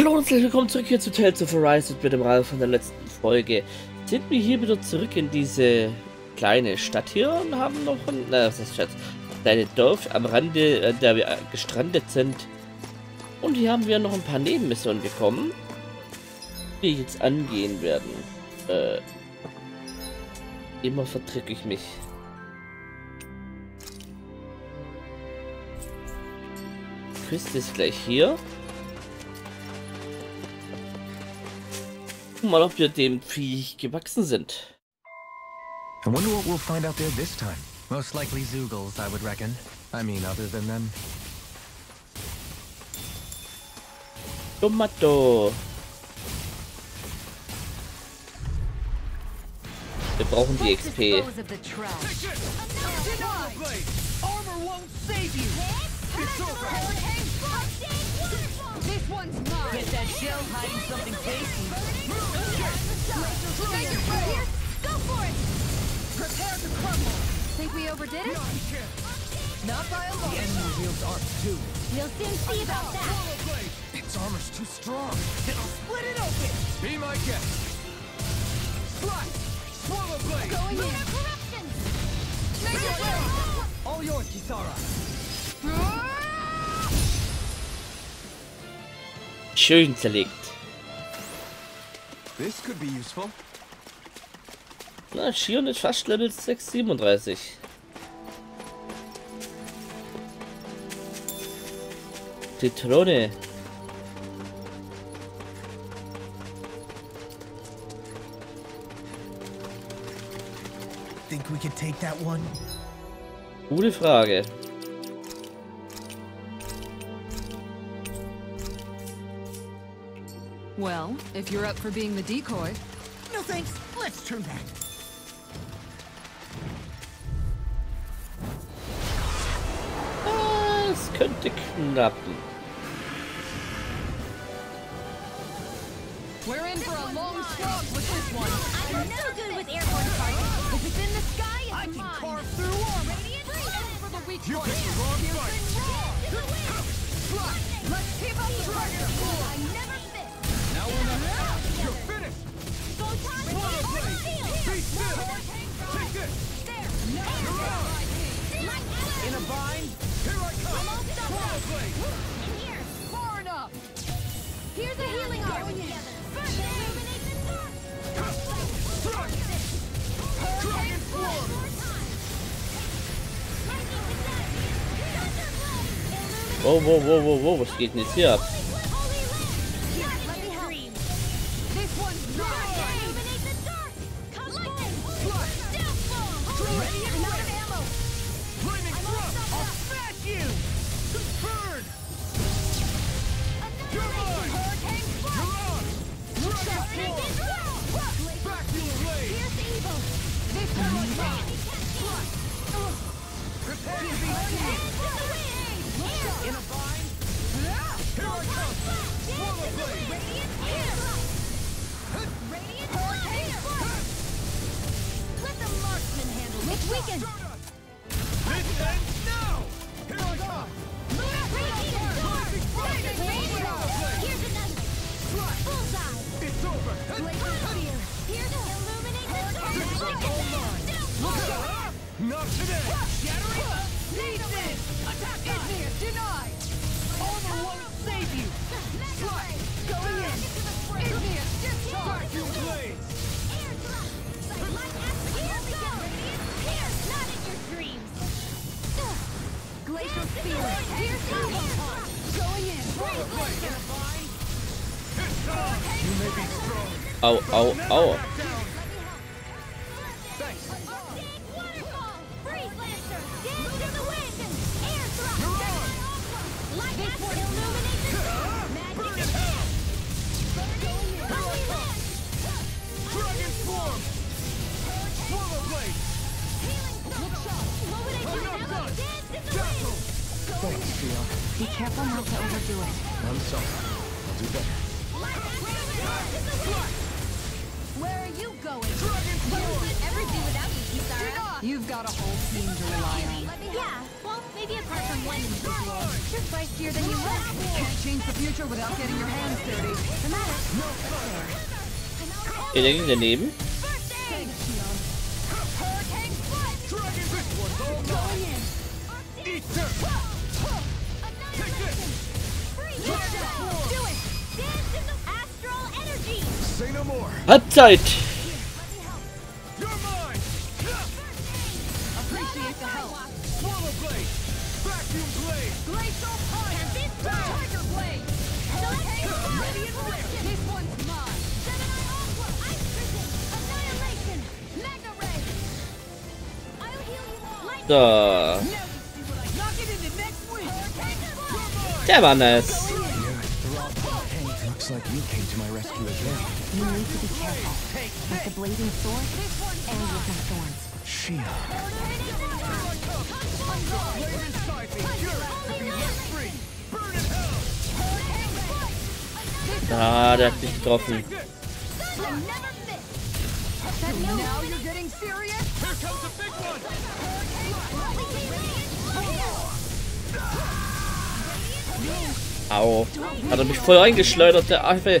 Hallo und herzlich willkommen zurück hier zu Tales of Arise mit dem Ralf von der letzten Folge. Sind wir hier wieder zurück in diese kleine Stadt hier und haben noch ein, na, was heißt Schatz, kleine Dorf am Rande, an der wir gestrandet sind. Und hier haben wir noch ein paar Nebenmissionen bekommen, die jetzt angehen werden. Äh, immer verdrücke ich mich. Küste ist gleich hier. Mal, ob wir dem Viech gewachsen sind. I wonder what we'll find out there this time. Most likely Zoogles, I would reckon. I mean, other than them. Tomato. Wir brauchen die XP. This one's mine. Get that shell hiding something tasty. Go for it. Prepare to crumble. Think we overdid it? Not by a long The enemy wields arms too. We'll soon see about that. Its armor's too strong. It'll split it open. Be my guest. Slice! Swallow blade! Going in. Corruption. Make it rain. All yours, Kisara. Schön zerlegt. Na, Shion ist fast Level 637. Zitrone. Think we could take that one? Gute Frage. Well, if you're up for being the decoy. No thanks. Let's turn back. Ah, es könnte knappen. Wow, wow, wow, wow, wow, was geht denn jetzt hier ab? It's over. Glacier spear. Here's illuminate the dark. This one's all mine. Look out. Not today. Pieces. Attack Igneous denied. Armor won't save you. Going in. Igneous discharge. Vacuum blades. Glacial spear. Here's evil. Going in. In a bind. This time. You may be strong. Au, au, au. Back down. Thanks. Burn in hell. Dragon form. oh, blade. I'm not done. Dazzle. Thanks, Fia. Be careful not to overdo it. I'm sorry. I'll do better. Where are you going? Everything without you, Kisara. You've got a whole team to rely on. Yeah, well, maybe apart from one individual. You're feistier than you look. Can't change the future without getting your hands dirty. Geht er gegen daneben? First aid! Hurricane foot! Going in. Annihilation. Freeze. Do it. Say no more. Halbzeit! You're mine. Appreciate the help. Swallow blade. Vacuum blade. Glacial fire. Tiger blade. Hurricane Radiant whip. This one's mine. Gemini Aqua. Ice prison. Annihilation. Mega ray. I'll heal you all. Light So, Now you see what I knock it into next week. der war nice. Looks like you came with the blazing sword and with my thorns. Hell. Ah, der hat mich getroffen. Au. Hat er mich voll eingeschleudert, der Affe.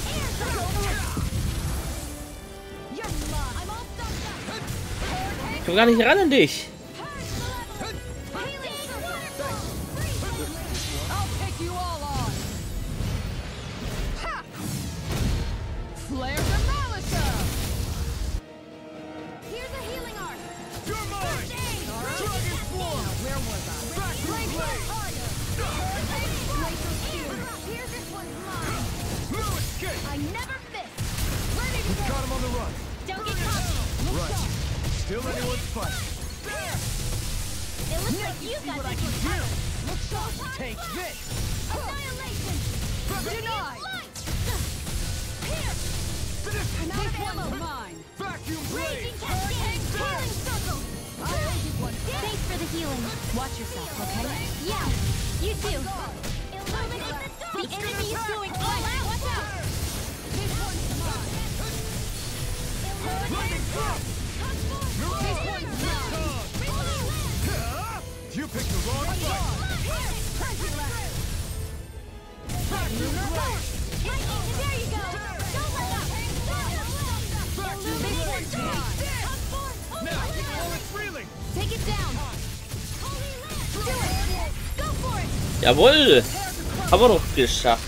up. Ich komm gar nicht ran an dich. You picked the wrong fight. Vacuum blade. There you go. Don't let up. This blade. one's mine. Now, while it's reeling. Take it down. Do it. Go for it. Jawohl. Haben wir doch geschafft.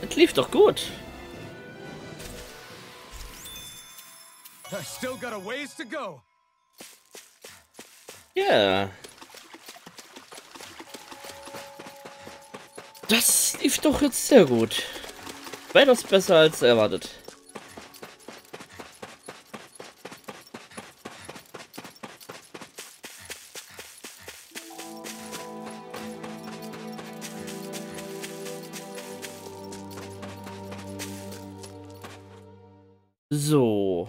Das lief doch gut. I still got a ways to go. Ja. Das lief doch jetzt sehr gut. Weitaus besser als erwartet. So.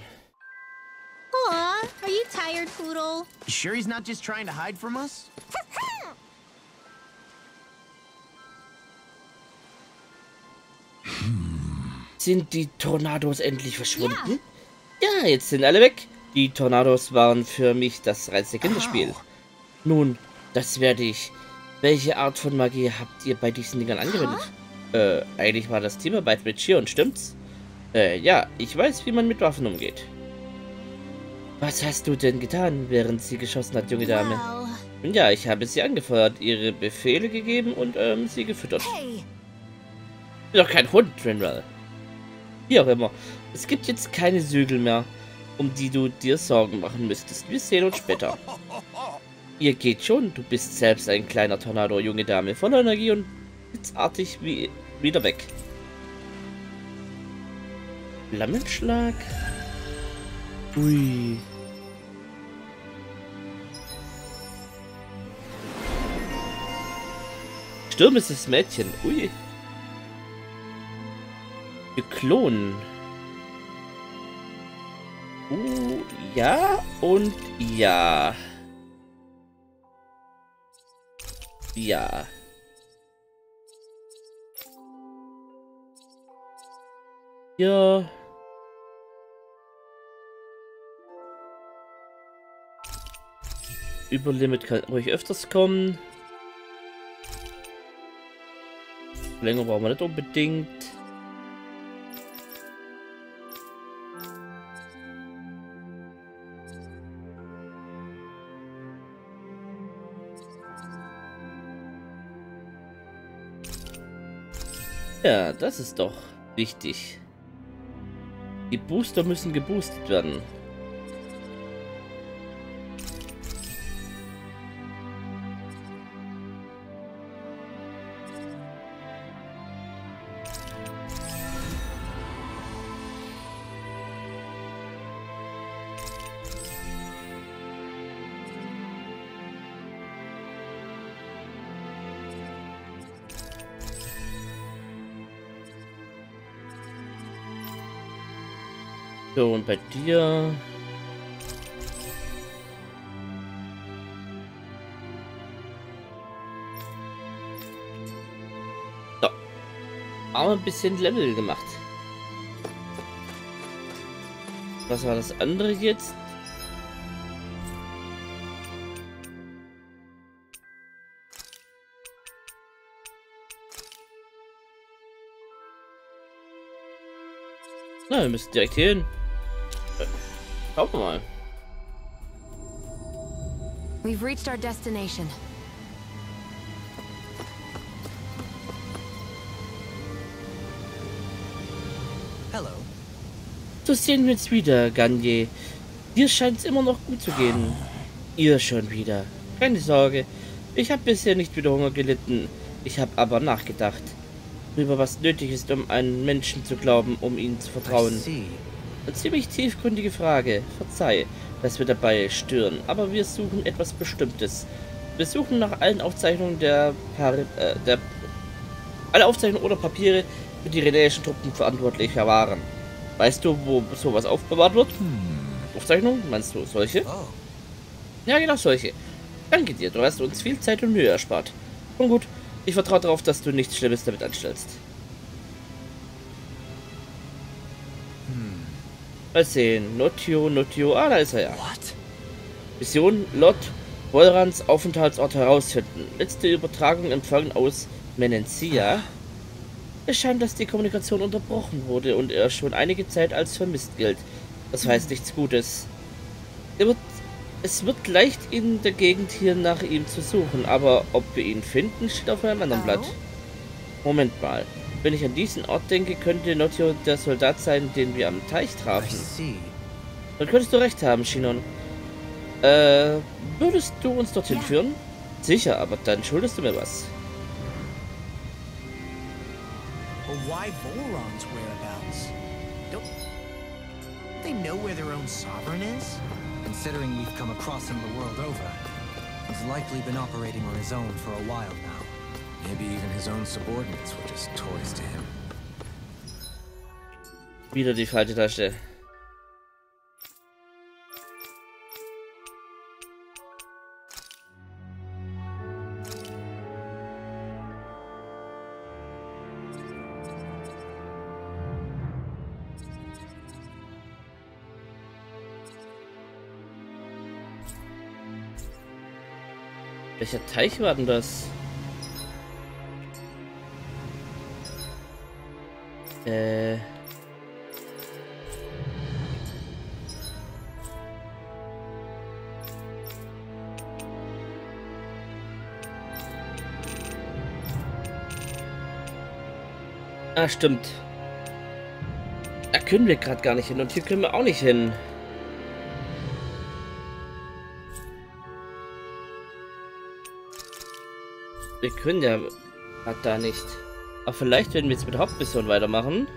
You tired, Poodle? Sure he's not just trying to hide from us? Sind die Tornados endlich verschwunden? Ja. jetzt sind alle weg. Die Tornados waren für mich das reinste Kinderspiel. Nun, das werde ich. Welche Art von Magie habt ihr bei diesen Dingern angewendet? Äh, eigentlich war das Teamarbeit mit Shion, stimmt's? Äh, ja, ich weiß, wie man mit Waffen umgeht. Was hast du denn getan, während sie geschossen hat, junge Dame? Well, Ja, ich habe sie angefeuert, ihre Befehle gegeben und ähm, sie gefüttert. hey, bin doch kein Hund, Trinwell. Wie auch immer. Es gibt jetzt keine Sügel mehr, um die du dir Sorgen machen müsstest. Wir sehen uns später. Ihr geht schon. Du bist selbst ein kleiner Tornado, junge Dame. Voller Energie und blitzartig wie wieder weg. Flammenschlag. Ui. Sturm ist das Mädchen. Ui. Klonen. Uh, ja und ja. Ja. Ja. Überlimit kann ruhig öfters kommen. Länger brauchen wir nicht unbedingt. Ja, das ist doch wichtig. Die Booster müssen geboostet werden. Und bei dir... So. Haben ein bisschen Level gemacht. Was war das andere jetzt? Na, wir müssen direkt hier hin. Schauen wir mal. We've reached our destination. Hello. So sehen wir uns wieder, Ganje. Dir scheint es immer noch gut zu gehen. Ihr schon wieder. Keine Sorge. Ich habe bisher nicht wieder Hunger gelitten. Ich habe aber nachgedacht. Über was nötig ist, um einen Menschen zu glauben, um ihnen zu vertrauen. Eine ziemlich tiefgründige Frage. Verzeih, dass wir dabei stören, aber wir suchen etwas Bestimmtes. Wir suchen nach allen Aufzeichnungen der, Par äh, der alle Aufzeichnungen oder Papiere, für die renäischen Truppen verantwortlich waren. Weißt du, wo sowas aufbewahrt wird? Aufzeichnungen? Meinst du solche? Oh, Ja, genau solche. Danke dir, du hast uns viel Zeit und Mühe erspart. Nun gut, ich vertraue darauf, dass du nichts Schlimmes damit anstellst. Mal sehen. Notio, Notio. Ah, da ist er ja. what? Mission Lot Wolrans Aufenthaltsort herausfinden. Letzte Übertragung empfangen aus Menencia. Es scheint, dass die Kommunikation unterbrochen wurde und er schon einige Zeit als vermisst gilt. Das heißt nichts Gutes. Wird, es wird leicht in der Gegend hier nach ihm zu suchen, aber ob wir ihn finden, steht auf einem anderen? Blatt. Moment mal. Wenn ich an diesen Ort denke, könnte Notio der Soldat sein, den wir am Teich trafen. Dann könntest du recht haben, Shinon. Äh, würdest du uns dorthin Ja. führen? Sicher, aber dann schuldest du mir was. But why Volron's whereabouts? Don't they know where their own sovereign is? Considering we've come across him the world over, he's likely been operating on his own for a while now. Wieder die falsche Tasche. Welcher Teich war denn das? Äh. Ah, stimmt. Da können wir gerade gar nicht hin und hier können wir auch nicht hin. Wir können ja grad da nicht. Aber vielleicht werden wir jetzt mit Hauptmission weitermachen.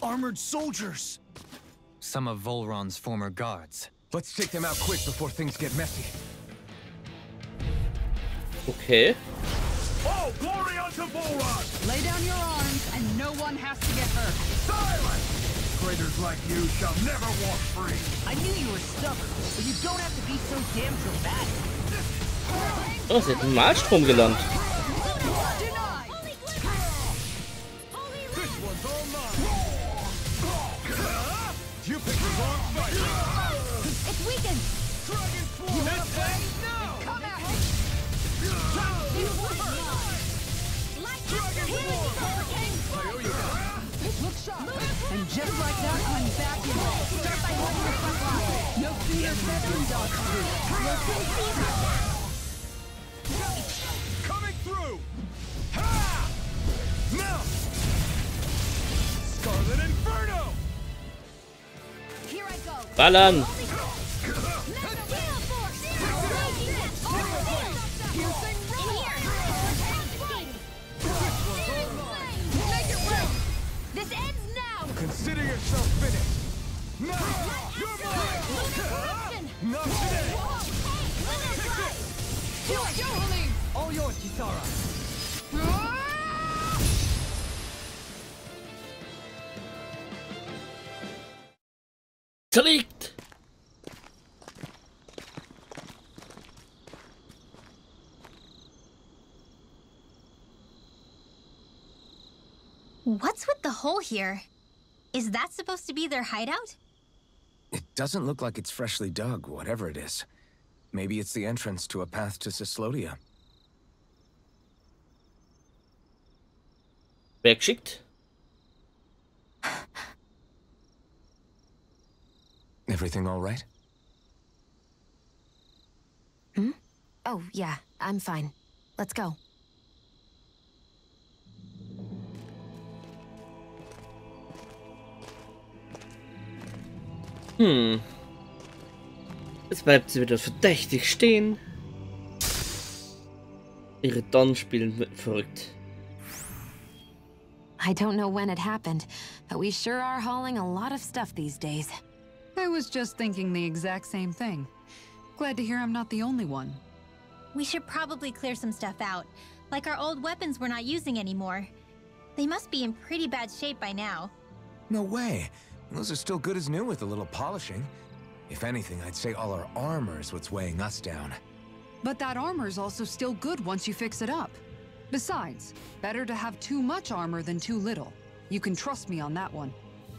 Armored soldiers! Some of Volron's former guards. Let's take them out quick before things get messy. Okay. Oh, glory unto Vholran! Lay down your arms, and no one has to get hurt. Silence! Traitors like you shall never walk free. I knew you were stubborn, but you don't have to be so damn dramatic. Oh, sie hat einen Malstrom gelernt. And just like that, I'm back in. Start by holding the front line. No fear, feather, dog Coming through! Ha! Now! Scarlet Inferno! Here I go. Ballern! Here? Is that supposed to be their hideout? It doesn't look like it's freshly dug, whatever it is. Maybe it's the entrance to a path to Cyslodia. Weggeschickt. Everything all right? Hmm? Oh, yeah, I'm fine. Let's go. Hm. Jetzt bleibt sie wieder verdächtig stehen. Ihre Don spielen mit- verrückt. I don't know when it happened, but we sure are hauling a lot of stuff these days. I was just thinking the exact same thing. Glad to hear I'm not the only one. We should probably clear some stuff out, like our old weapons we're not using anymore. They must be in pretty bad shape by now. No way. Those are still good as new with a little polishing. If anything, I'd say all our armor is what's weighing us down. But that armor's also still good once you fix it up. Besides, better to have too much armor than too little. You can trust me on that one.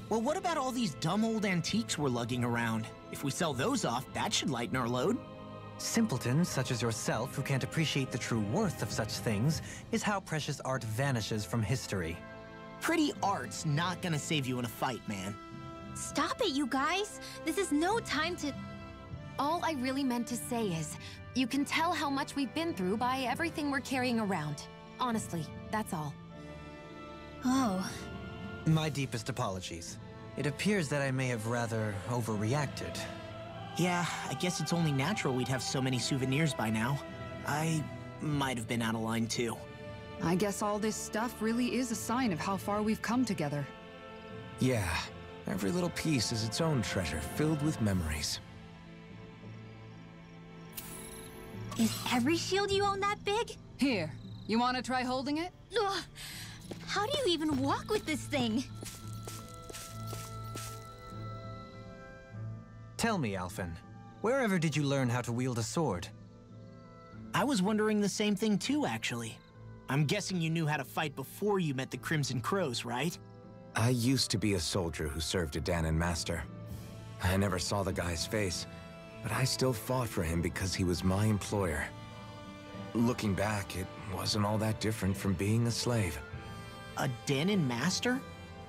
Well, what about all these dumb old antiques we're lugging around? If we sell those off, that should lighten our load. Simpletons such as yourself who can't appreciate the true worth of such things is how precious art vanishes from history. Pretty art's not gonna save you in a fight, man. Stop it, you guys! This is no time to. All I really meant to say is, you can tell how much we've been through by everything we're carrying around. Honestly, that's all. Oh. My deepest apologies. It appears that I may have rather overreacted. Yeah, I guess it's only natural we'd have so many souvenirs by now. I might have been out of line too. I guess all this stuff really is a sign of how far we've come together. Yeah, every little piece is its own treasure filled with memories. Is every shield you own that big? Here, you want to try holding it? Ugh. How do you even walk with this thing? Tell me, Alphen, wherever did you learn how to wield a sword? I was wondering the same thing too, actually. I'm guessing you knew how to fight before you met the Crimson Crows, right? I used to be a soldier who served a Dahnan master. I never saw the guy's face, but I still fought for him because he was my employer. Looking back, it wasn't all that different from being a slave. A Dahnan master?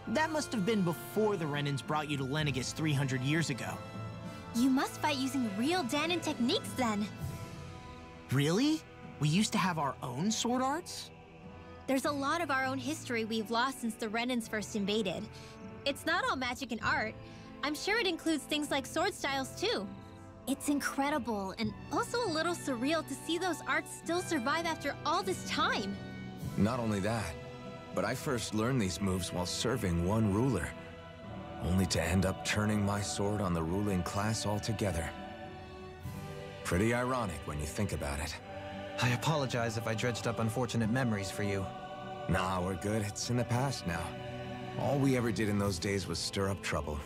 That must have been before the Renans brought you to Lenegis 300 years ago. You must fight using real Dahnan techniques then. Really? We used to have our own sword arts? There's a lot of our own history we've lost since the Renans first invaded. It's not all magic and art. I'm sure it includes things like sword styles too. It's incredible and also a little surreal to see those arts still survive after all this time. Not only that, but I first learned these moves while serving one ruler. only to end up turning my sword on the ruling class altogether. Pretty ironic when you think about it. I apologize if I dredged up unfortunate memories for you. Nah, we're good. It's in the past now. All we ever did in those days was stir up trouble.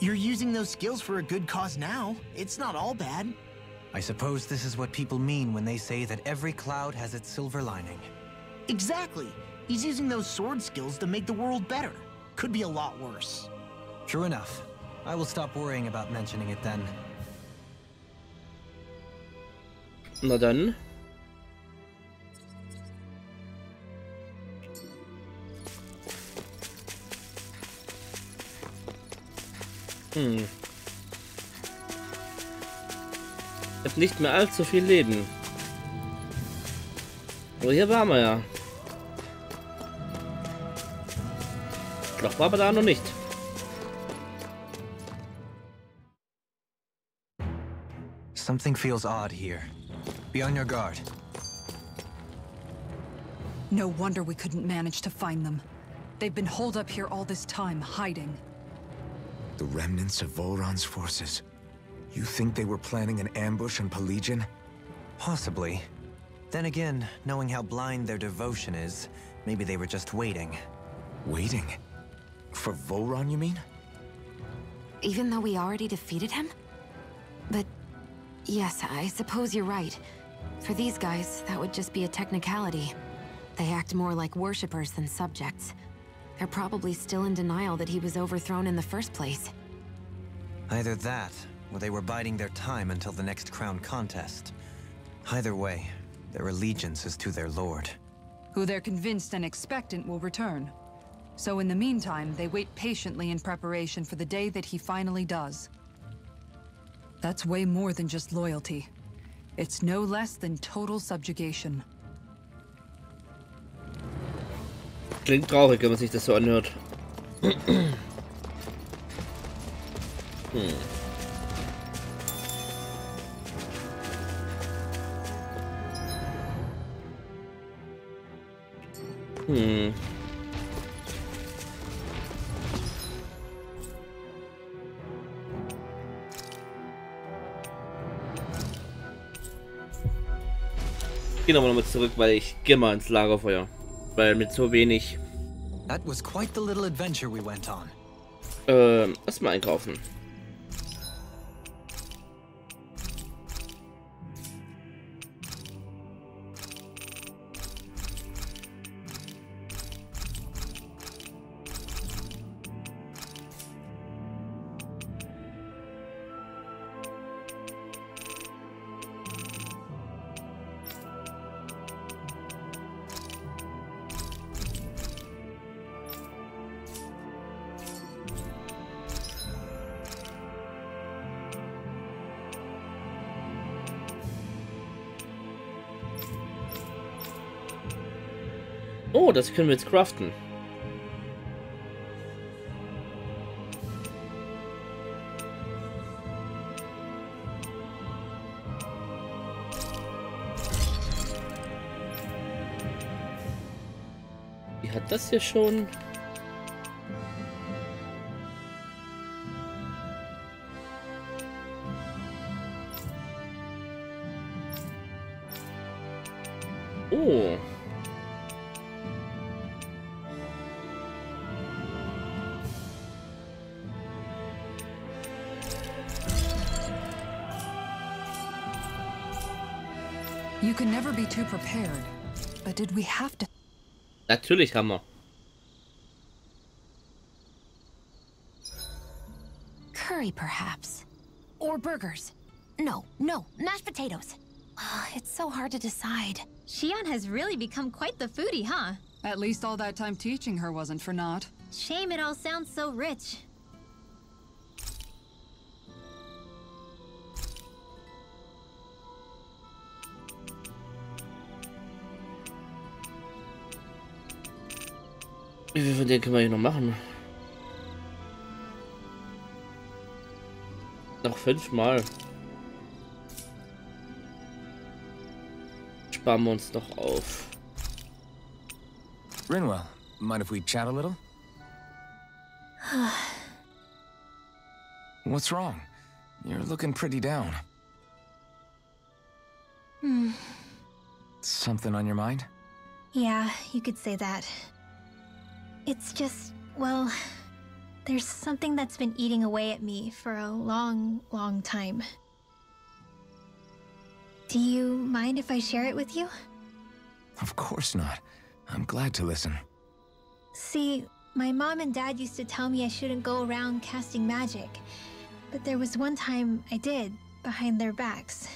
You're using those skills for a good cause now. It's not all bad. I suppose this is what people mean when they say that every cloud has its silver lining. Exactly. He's using those sword skills to make the world better. Could be a lot worse. True enough. I will stop worrying about mentioning it then. Na dann. Hm. Ich hab nicht mehr allzu viel Leben. Oh, hier waren wir ja. Noch war aber da noch nicht. Something feels odd here. Be on your guard. No wonder we couldn't manage to find them. They've been holed up here all this time, hiding. The remnants of Vholran's forces. You think they were planning an ambush on Pelegion? Possibly. Then again, knowing how blind their devotion is, maybe they were just waiting. Waiting? For Vholran, you mean? Even though we already defeated him? But yes, I suppose you're right. For these guys, that would just be a technicality. They act more like worshippers than subjects. They're probably still in denial that he was overthrown in the first place. Either that, or they were biding their time until the next crown contest. Either way, their allegiance is to their lord. Who they're convinced and expectant will return. So in the meantime, they wait patiently in preparation for the day that he finally does. That's way more than just loyalty. It's no less than total subjugation. Klingt traurig, wenn man sich das so anhört. hm. Hm. Gehen aber nochmal zurück, weil ich gehe mal ins Lagerfeuer. Weil mit so wenig. That was quite the little adventure we went on. Ähm, erstmal einkaufen. Oh, das können wir jetzt craften. Wie hat das hier schon? Oh. Can never be too prepared. But did we have to... Natürlich haben wir. Curry, perhaps. Or burgers. No, no, mashed potatoes. Ah, it's so hard to decide. Shionne has really become quite the foodie, huh? At least all that time teaching her wasn't for naught. Shame it all sounds so rich. Wie viel von denen können wir hier noch machen? Noch fünfmal. Sparen wir uns noch auf. Rinwell, mind if we chat a little? What's wrong? You're looking pretty down. Hmm. Something on your mind? Yeah, you could say that. It's just, well, there's something that's been eating away at me for a long, long time. Do you mind if I share it with you? Of course not. I'm glad to listen. See, my mom and dad used to tell me I shouldn't go around casting magic. But there was one time I did, behind their backs.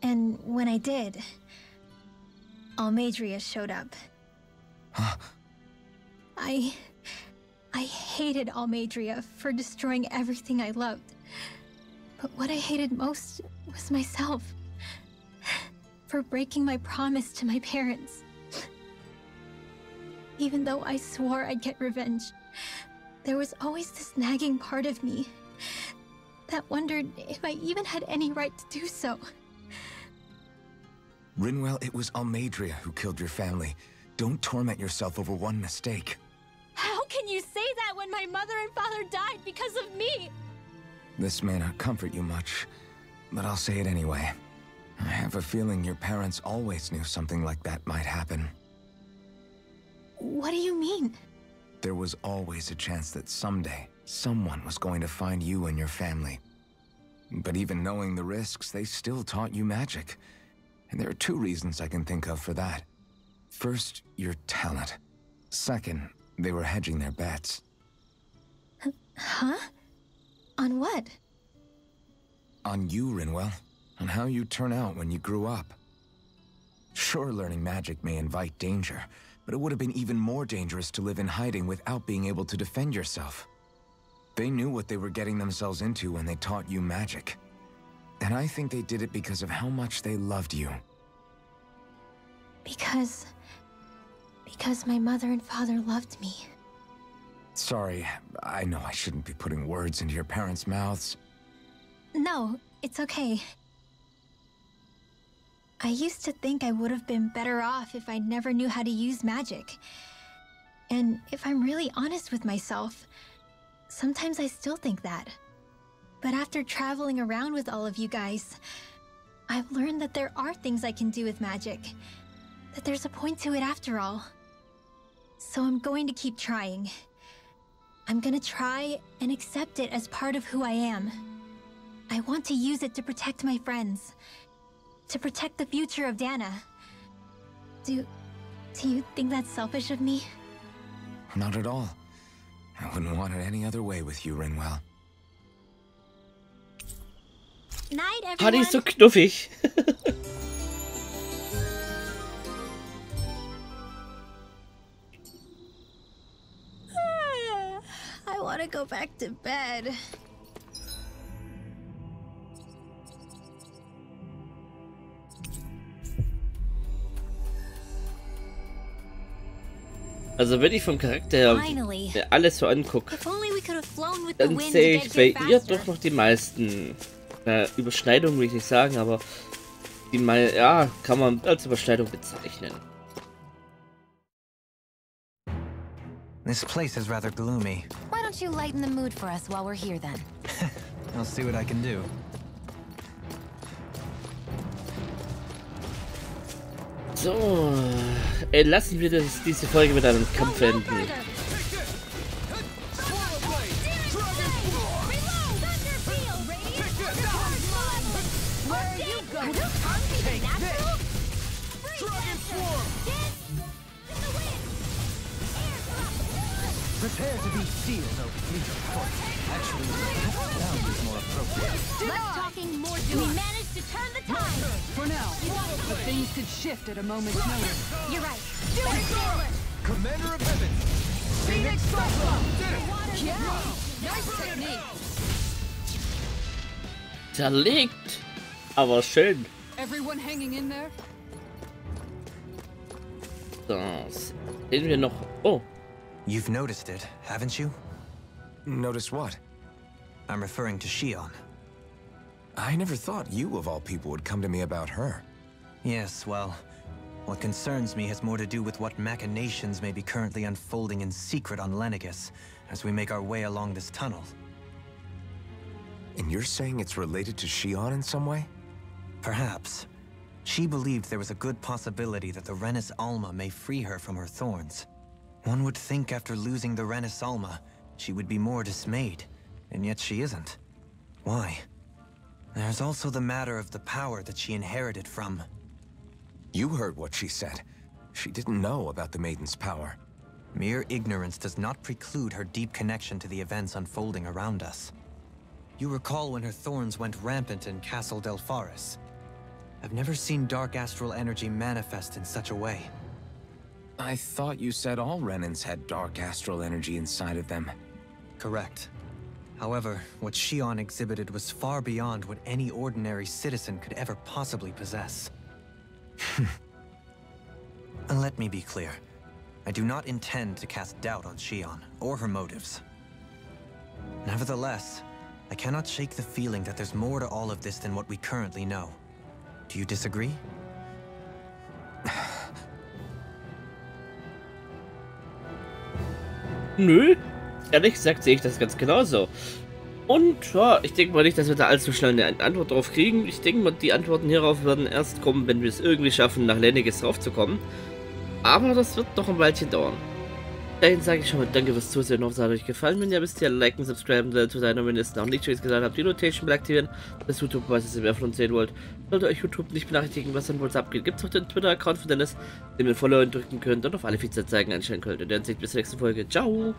And when I did, Almeidrea showed up. Huh? I... I hated Almeidrea for destroying everything I loved. But what I hated most was myself. For breaking my promise to my parents. Even though I swore I'd get revenge, there was always this nagging part of me that wondered if I even had any right to do so. Rinwell, it was Almeidrea who killed your family. Don't torment yourself over one mistake. How can you say that when my mother and father died because of me? This may not comfort you much, but I'll say it anyway. I have a feeling your parents always knew something like that might happen. What do you mean? There was always a chance that someday, someone was going to find you and your family. But even knowing the risks, they still taught you magic. And there are two reasons I can think of for that. First, your talent. Second, they were hedging their bets. Huh? On what? On you, Rinwell. On how you turn out when you grew up. Sure, learning magic may invite danger, but it would have been even more dangerous to live in hiding without being able to defend yourself. They knew what they were getting themselves into when they taught you magic. And I think they did it because of how much they loved you. Because. Because my mother and father loved me. Sorry, I know I shouldn't be putting words into your parents' mouths. No, it's okay. I used to think I would have been better off if I never knew how to use magic. And if I'm really honest with myself, sometimes I still think that. But after traveling around with all of you guys, I've learned that there are things I can do with magic. That there's a point to it after all. So I'm going to keep trying. I'm gonna try and accept it as part of who I am. I want to use it to protect my friends. To protect the future of Dahna. Do... do you think that's selfish of me? Not at all. I wouldn't want it any other way with you, Rinwell. Night, everyone! ist so knuffig. want to go back to bed. Also wenn ich vom Charakter her alles so angucke, If only we could have flown with the dann wind sehe ich bei ihr doch noch die meisten äh, Überschneidungen, will ich nicht sagen, aber die mal, ja, kann man als Überschneidung bezeichnen. This place is rather gloomy. Why don't you lighten the mood for us while we're here then? I'll see what I can do. So, äh, lassen wir das, diese Folge mit einem Kampf enden. Prepare to be sealed, O fleet of foot. Actually, sound is more appropriate. Less talking, more doing. We managed to turn the tide. For now, but things could shift at a moment's notice. You're right. Do it, Sailor. Commander of Heaven! Phoenix Cyclone! Yeah! Nice technique! Zerlegt! Aber schön. Everyone hanging in there? So, sehen wir noch. Oh, You've noticed it, haven't you? Notice what? I'm referring to Shionne. I never thought you, of all people, would come to me about her. Yes, well, what concerns me has more to do with what machinations may be currently unfolding in secret on Lenegis as we make our way along this tunnel. And you're saying it's related to Shionne in some way? Perhaps. She believed there was a good possibility that the Renis Alma may free her from her thorns. One would think after losing the Renis Alma, she would be more dismayed, and yet she isn't. Why? There's also the matter of the power that she inherited from... You heard what she said. She didn't know about the Maiden's power. Mere ignorance does not preclude her deep connection to the events unfolding around us. You recall when her thorns went rampant in Castle Delpharis. I've never seen dark astral energy manifest in such a way. I thought you said all Renans had dark astral energy inside of them. Correct. However, what Shionne exhibited was far beyond what any ordinary citizen could ever possibly possess. let me be clear. I do not intend to cast doubt on Shionne, or her motives. Nevertheless, I cannot shake the feeling that there's more to all of this than what we currently know. Do you disagree? Nö. Ehrlich gesagt sehe ich das ganz genauso. Und ja, ich denke mal nicht, dass wir da allzu schnell eine Antwort drauf kriegen. Ich denke mal, die Antworten hierauf werden erst kommen, wenn wir es irgendwie schaffen, nach Lenniges draufzukommen. Aber das wird noch ein Weilchen dauern. Dahin sage ich schon mal danke fürs Zusehen, hoffe es hat euch gefallen. Wenn ja, wisst ihr, liken, subscriben, zu sein und wenn ihr es noch nicht schon gesagt habt, die Notation Bell aktivieren, dass YouTube weiß, dass ihr mehr von uns sehen wollt. Sollte euch YouTube nicht benachrichtigen, was dann wohl abgeht, gibt es auch den Twitter-Account von Dennis, den ihr Follow drücken könnt und auf alle Feature zeigen einstellen könnt. Und dann seht bis zur nächsten Folge. Ciao!